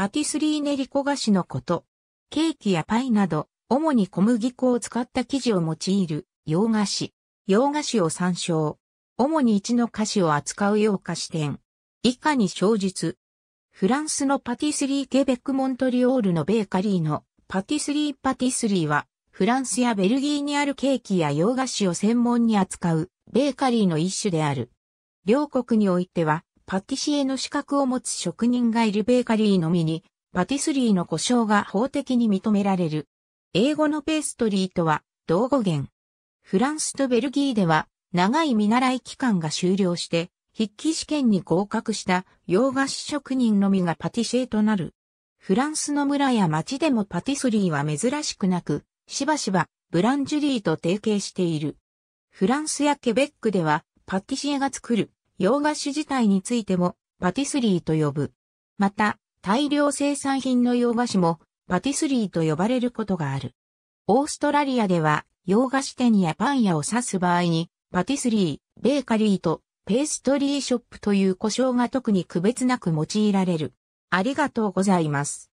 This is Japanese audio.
パティスリー練り焦がしのこと。ケーキやパイなど、主に小麦粉を使った生地を用いる洋菓子。洋菓子を参照。主に一の菓子を扱う洋菓子店。以下に小述。フランスのパティスリーケベックモントリオールのベーカリーのパティスリーパティスリーは、フランスやベルギーにあるケーキや洋菓子を専門に扱うベーカリーの一種である。両国においては、パティシエの資格を持つ職人がいるベーカリーのみに、パティスリーの故障が法的に認められる。英語のペーストリーとは、同語源。フランスとベルギーでは、長い見習い期間が終了して、筆記試験に合格した洋菓子職人のみがパティシエとなる。フランスの村や町でもパティスリーは珍しくなく、しばしばブランジュリーと提携している。フランスやケベックではパティシエが作る洋菓子自体についてもパティスリーと呼ぶ。また、大量生産品の洋菓子もパティスリーと呼ばれることがある。オーストラリアでは洋菓子店やパン屋を指す場合にパティスリー、ベーカリーとペーストリーショップという呼称が特に区別なく用いられる。ありがとうございます。